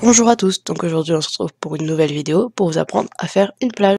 Bonjour à tous, donc aujourd'hui on se retrouve pour une nouvelle vidéo pour vous apprendre à faire une plage.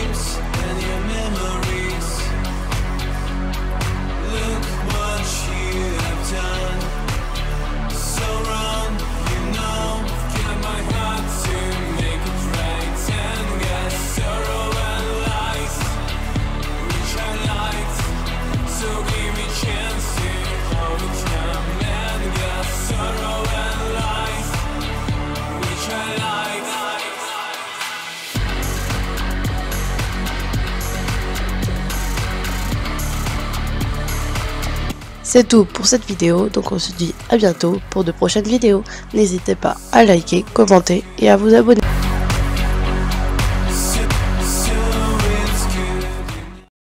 dreams. C'est tout pour cette vidéo, donc on se dit à bientôt pour de prochaines vidéos. N'hésitez pas à liker, commenter et à vous abonner.